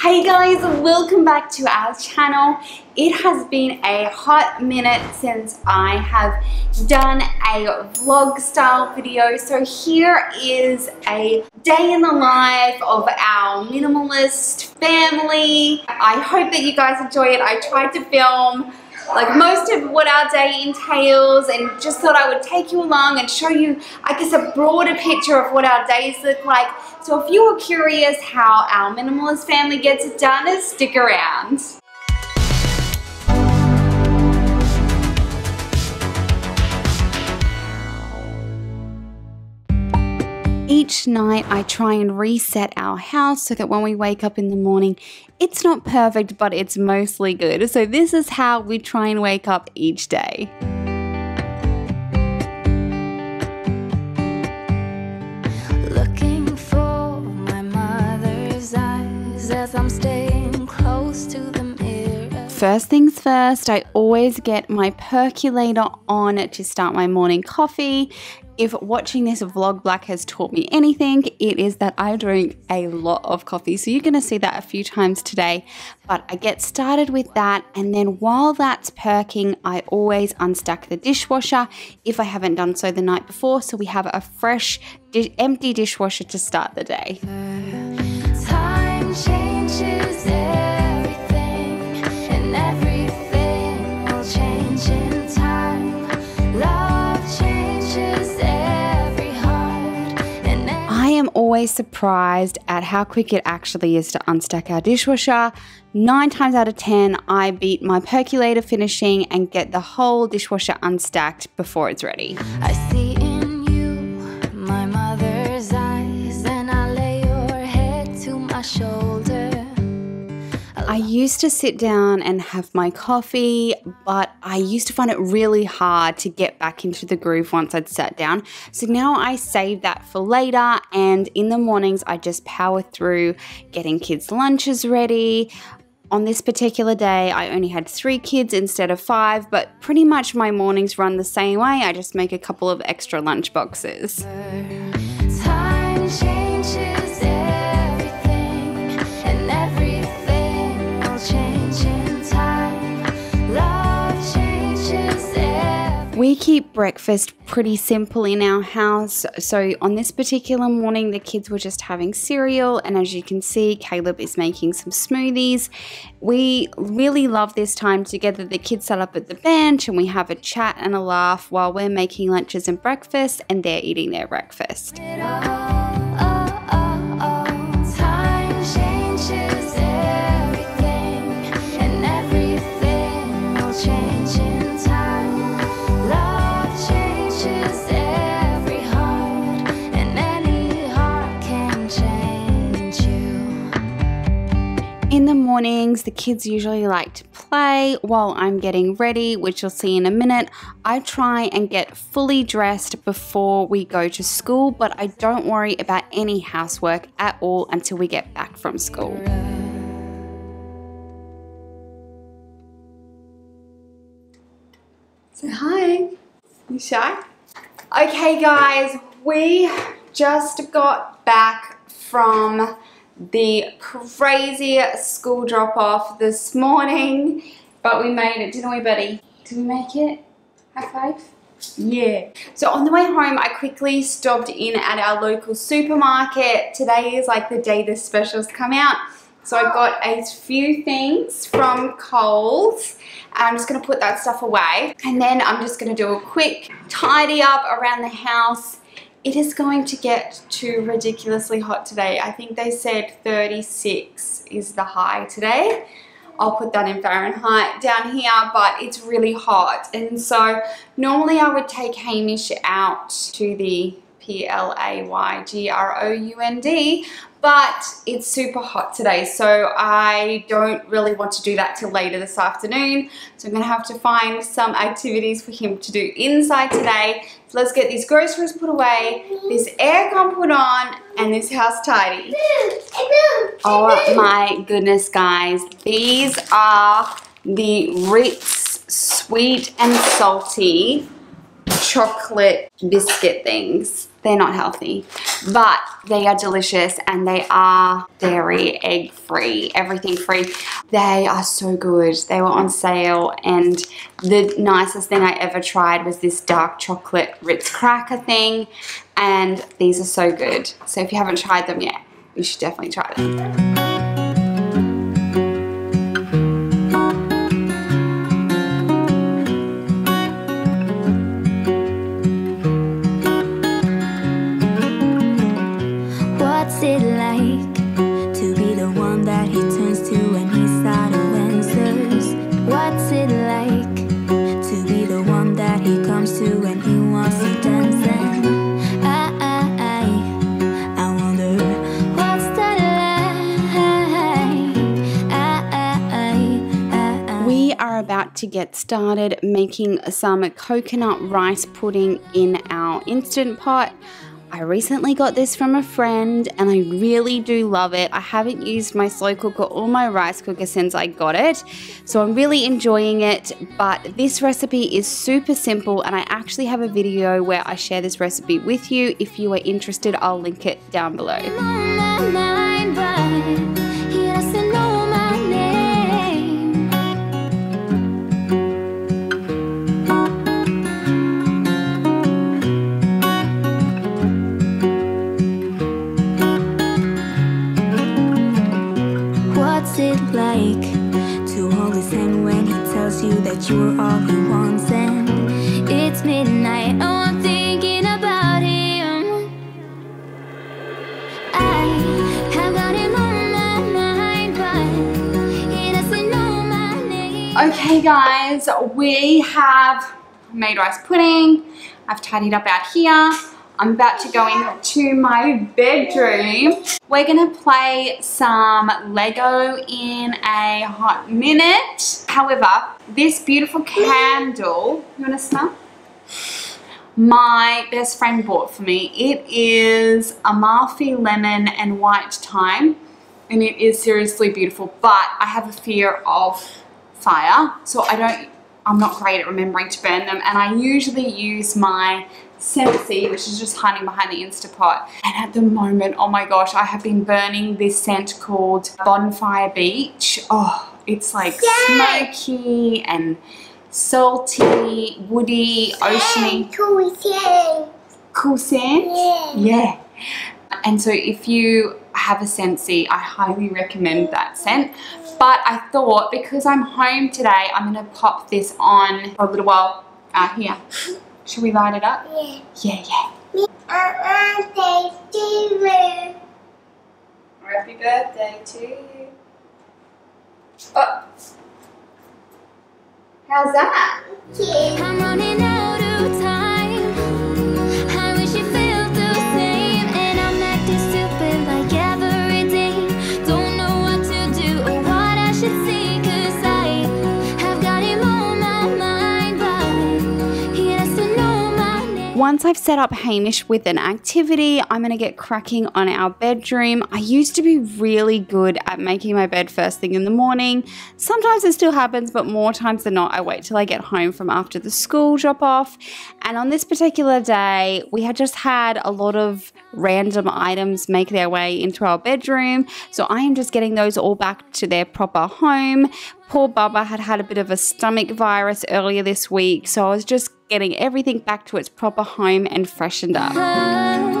Hey guys, welcome back to our channel. It has been a hot minute since I have done a vlog style video. So here is a day in the life of our minimalist family. I hope that you guys enjoy it. I tried to film like most of what our day entails and just thought I would take you along and show you I guess a broader picture of what our days look like. So if you are curious how our minimalist family gets it done, stick around. Each night I try and reset our house so that when we wake up in the morning, it's not perfect, but it's mostly good. So this is how we try and wake up each day. First things first, I always get my percolator on to start my morning coffee. If watching this vlog black has taught me anything, it is that I drink a lot of coffee. So you're gonna see that a few times today. But I get started with that, and then while that's perking, I always unstack the dishwasher if I haven't done so the night before. So we have a fresh, di empty dishwasher to start the day. Always surprised at how quick it actually is to unstack our dishwasher. Nine times out of ten, I beat my percolator finishing and get the whole dishwasher unstacked before it's ready. Used to sit down and have my coffee, but I used to find it really hard to get back into the groove once I'd sat down. So now I save that for later, and in the mornings, I just power through getting kids' lunches ready. On this particular day, I only had three kids instead of five, but pretty much my mornings run the same way. I just make a couple of extra lunch boxes. Keep breakfast pretty simple in our house. So, on this particular morning, the kids were just having cereal, and as you can see, Caleb is making some smoothies. We really love this time together. The kids sit up at the bench and we have a chat and a laugh while we're making lunches and breakfast, and they're eating their breakfast. Mornings, the kids usually like to play while I'm getting ready, which you'll see in a minute. I try and get fully dressed before we go to school, but I don't worry about any housework at all until we get back from school. Say hi. You shy? Okay, guys, we just got back from the crazy school drop off this morning, but we made it, didn't we, buddy? Did we make it? High five. Yeah. So on the way home, I quickly stopped in at our local supermarket. Today is like the day the specials come out. So I got a few things from Coles. I'm just going to put that stuff away. And then I'm just going to do a quick tidy up around the house. It is going to get too ridiculously hot today. I think they said 36 is the high today. I'll put that in Fahrenheit down here, but it's really hot. And so normally I would take Hamish out to the P-L-A-Y-G-R-O-U-N-D, but it's super hot today, so I don't really want to do that till later this afternoon. So I'm gonna have to find some activities for him to do inside today. So let's get these groceries put away, this aircon put on, and this house tidy. Oh my goodness, guys. These are the Ritz sweet and salty chocolate biscuit things. They're not healthy, but they are delicious and they are dairy, egg free, everything free. They are so good. They were on sale and the nicest thing I ever tried was this dark chocolate Ritz cracker thing and these are so good. So if you haven't tried them yet, you should definitely try them. To get started making some coconut rice pudding in our Instant Pot. I recently got this from a friend and I really do love it. I haven't used my slow cooker or my rice cooker since I got it, so I'm really enjoying it. But this recipe is super simple and I actually have a video where I share this recipe with you. If you are interested, I'll link it down below. Okay guys, we have made rice pudding. I've tidied up out here. I'm about to go into my bedroom. We're gonna play some Lego in a hot minute. However, this beautiful candle, you wanna smell? My best friend bought for me. It is Amalfi lemon and white thyme and it is seriously beautiful but I have a fear of fire so I don't I'm not great at remembering to burn them and I usually use my Scentsy which is just hiding behind the Instapot and at the moment oh my gosh I have been burning this scent called Bonfire Beach oh it's like smoky and salty woody oceany Cool thing. cool scent Yeah. yeah. And so if you have a Scentsy, I highly recommend that scent. But I thought because I'm home today, I'm gonna pop this on for a little while out here. Should we light it up? Yeah. Yeah, yeah. Uh-uh, they do it. Happy birthday to you. Oh. How's that? Yeah. Once I've set up Hamish with an activity, I'm going to get cracking on our bedroom. I used to be really good at making my bed first thing in the morning. Sometimes it still happens, but more times than not, I wait till I get home from after the school drop off. And on this particular day, we had just had a lot of random items make their way into our bedroom. So I am just getting those all back to their proper home. Poor Bubba had had a bit of a stomach virus earlier this week, so I was just getting everything back to its proper home and freshened up.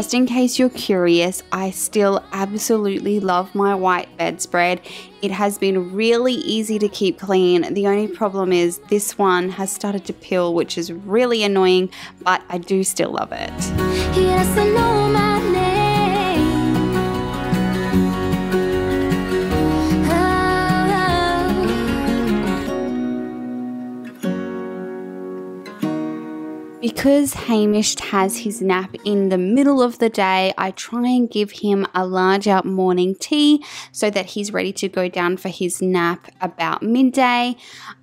Just in case you're curious, I still absolutely love my white bedspread. It has been really easy to keep clean. The only problem is this one has started to peel, which is really annoying, but I do still love it. He Because Hamish has his nap in the middle of the day, I try and give him a larger morning tea so that he's ready to go down for his nap about midday.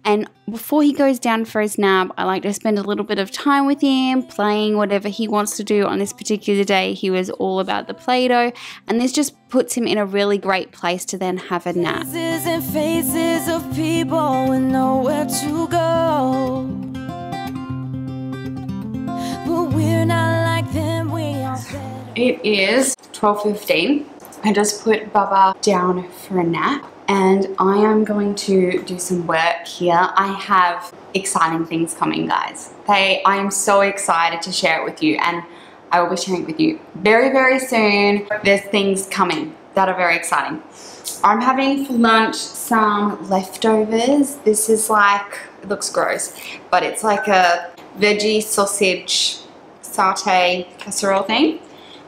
And before he goes down for his nap, I like to spend a little bit of time with him, playing whatever he wants to do. On this particular day, he was all about the Play Doh, and this just puts him in a really great place to then have a nap. It is 12.15. I just put Bubba down for a nap and I am going to do some work here. I have exciting things coming guys. They, I am so excited to share it with you and I will be sharing it with you very, very soon. There's things coming that are very exciting. I'm having for lunch some leftovers. This is like, it looks gross, but it's like a veggie sausage satay casserole thing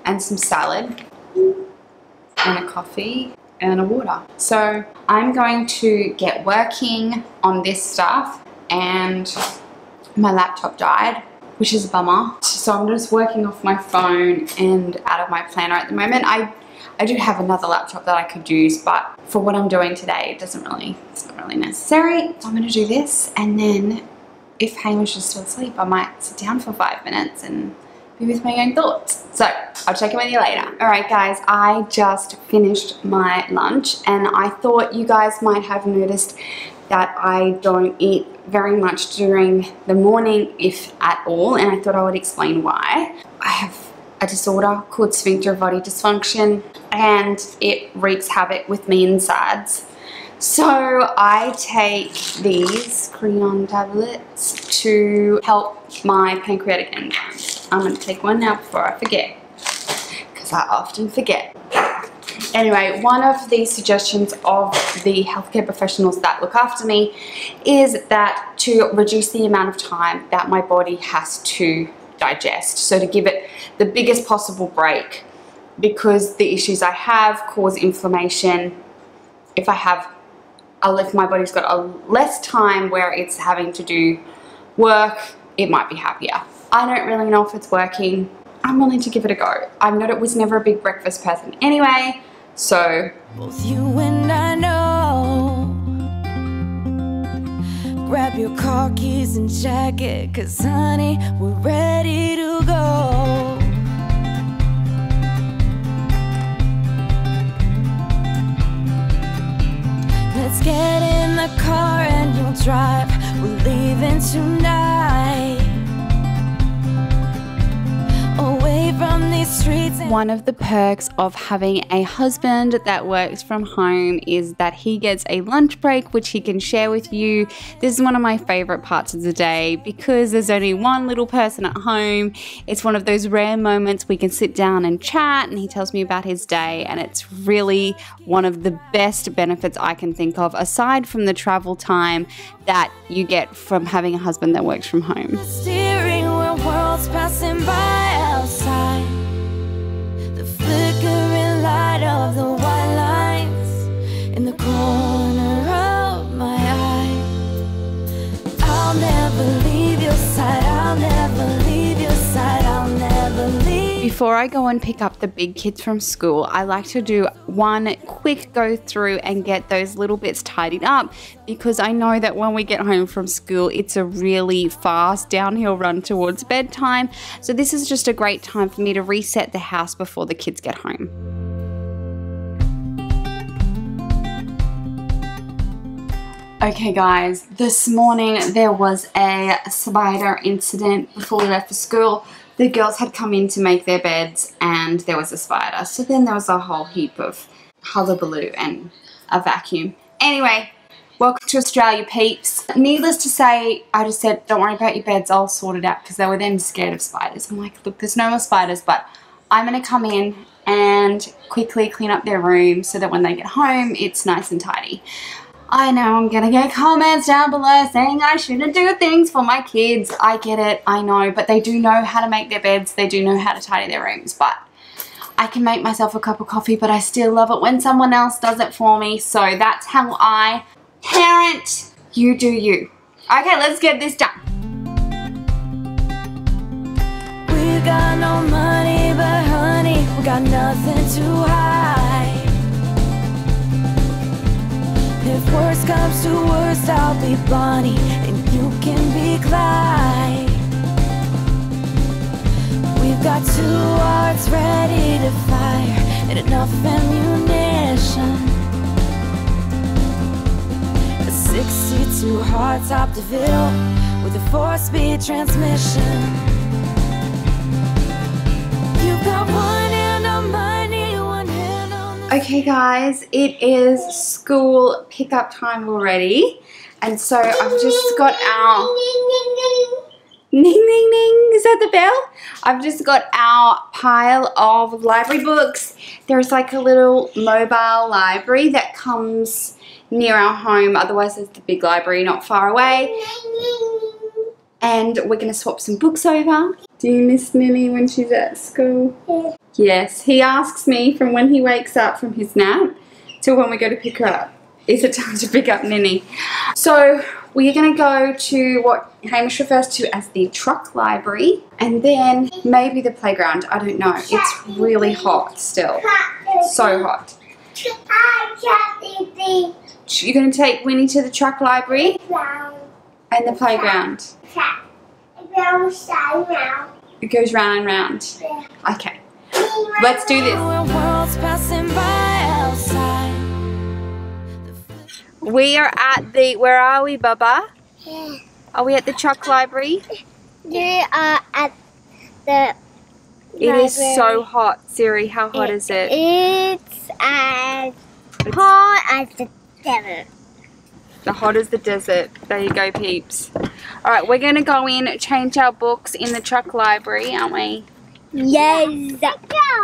and some salad and a coffee and a water. So I'm going to get working on this stuff and my laptop died which is a bummer. So I'm just working off my phone and out of my planner at the moment. I I do have another laptop that I could use, but for what I'm doing today, it doesn't really, it's not really necessary. So I'm gonna do this, and then if Hamish is still asleep, I might sit down for five minutes and with my own thoughts. So I'll check in with you later. All right, guys, I just finished my lunch, and I thought you guys might have noticed that I don't eat very much during the morning, if at all, and I thought I would explain why. I have a disorder called sphincter of Oddi dysfunction and it wreaks havoc with me insides. So I take these Creon tablets to help my pancreatic enzymes. I'm going to take one now before I forget because I often forget. Anyway, one of the suggestions of the healthcare professionals that look after me is that to reduce the amount of time that my body has to digest. So to give it the biggest possible break because the issues I have cause inflammation. If I have, if my body's got a less time where it's having to do work, it might be happier. I don't really know if it's working. I'm willing to give it a go. I'm not, it was never a big breakfast person anyway, so. Both you and I know. Grab your car keys and jacket, cause honey, we're ready to go. Let's get in the car and you'll drive. We're leaving tonight. One of the perks of having a husband that works from home is that he gets a lunch break, which he can share with you. This is one of my favorite parts of the day because there's only one little person at home. It's one of those rare moments we can sit down and chat, and he tells me about his day, and it's really one of the best benefits I can think of, aside from the travel time that you get from having a husband that works from home. Before I go and pick up the big kids from school, I like to do one quick go through and get those little bits tidied up because I know that when we get home from school, it's a really fast downhill run towards bedtime. So, this is just a great time for me to reset the house before the kids get home. Okay, guys, this morning there was a spider incident before we left for school. The girls had come in to make their beds and there was a spider. So then there was a whole heap of hullabaloo and a vacuum. Anyway, welcome to Australia, peeps. Needless to say, I just said, don't worry about your beds, I'll sort it out because they were then scared of spiders. I'm like, look, there's no more spiders, but I'm going to come in and quickly clean up their room so that when they get home, it's nice and tidy. I know I'm gonna get comments down below saying I shouldn't do things for my kids. I get it, I know, but they do know how to make their beds, they do know how to tidy their rooms, but I can make myself a cup of coffee, but I still love it when someone else does it for me. So that's how I parent. You do you. Okay, let's get this done. got no money, but honey, we got nothing to hide. If worst comes to worst, I'll be Bonnie and you can be Clyde. We've got two hearts ready to fire and enough ammunition. A 62 hardtop DeVille with a four-speed transmission. You've got one Okay guys, it is school pickup time already. And so I've just got our Ning ning ning, is that the bell? I've just got our pile of library books. There's like a little mobile library that comes near our home, otherwise there's the big library not far away. And we're going to swap some books over. Do you miss Nini when she's at school? Yes, he asks me from when he wakes up from his nap till when we go to pick her up. Is it time to pick up Nini? So we're going to go to what Hamish refers to as the truck library and then maybe the playground. I don't know. It's really hot still. So hot. You're going to take Winnie to the truck library and the playground. It goes round and round. Okay, let's do this. world's passing by outside. We are at the, where are we, Bubba? Are we at the truck library? You are at the It is so hot. Siri, how hot is it? It's as It's hot as the desert. the hot as the desert. There you go, peeps. Alright, we're going to go in, change our books in the truck library, aren't we? Yes.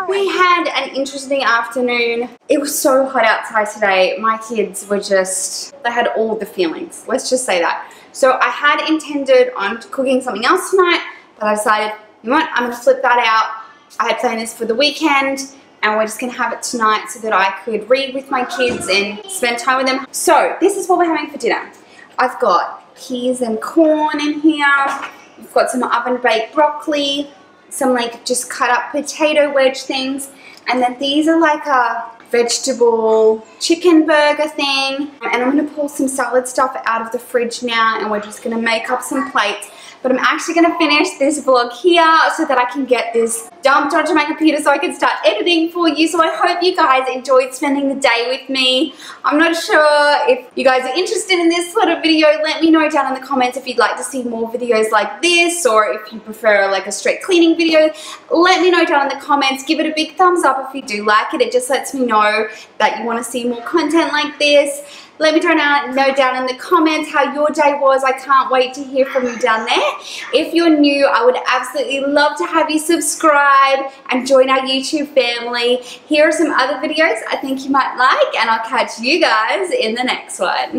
We had an interesting afternoon. It was so hot outside today. My kids were just, they had all the feelings. Let's just say that. So I had intended on cooking something else tonight, but I decided, you know what, I'm going to flip that out. I had planned this for the weekend and we're just going to have it tonight so that I could read with my kids and spend time with them. So this is what we're having for dinner. I've got peas and corn in here. We've got some oven baked broccoli, some like just cut up potato wedge things. And then these are like a vegetable chicken burger thing. And I'm gonna pull some salad stuff out of the fridge now and we're just gonna make up some plates. But I'm actually gonna finish this vlog here so that I can get this dumped onto my computer so I can start editing for you. So I hope you guys enjoyed spending the day with me. I'm not sure if you guys are interested in this sort of video. Let me know down in the comments if you'd like to see more videos like this or if you prefer like a straight cleaning video. Let me know down in the comments. Give it a big thumbs up if you do like it. It just lets me know that you want to see more content like this. Let me know down in the comments how your day was. I can't wait to hear from you down there. If you're new, I would absolutely love to have you subscribe and join our YouTube family. Here are some other videos I think you might like and I'll catch you guys in the next one.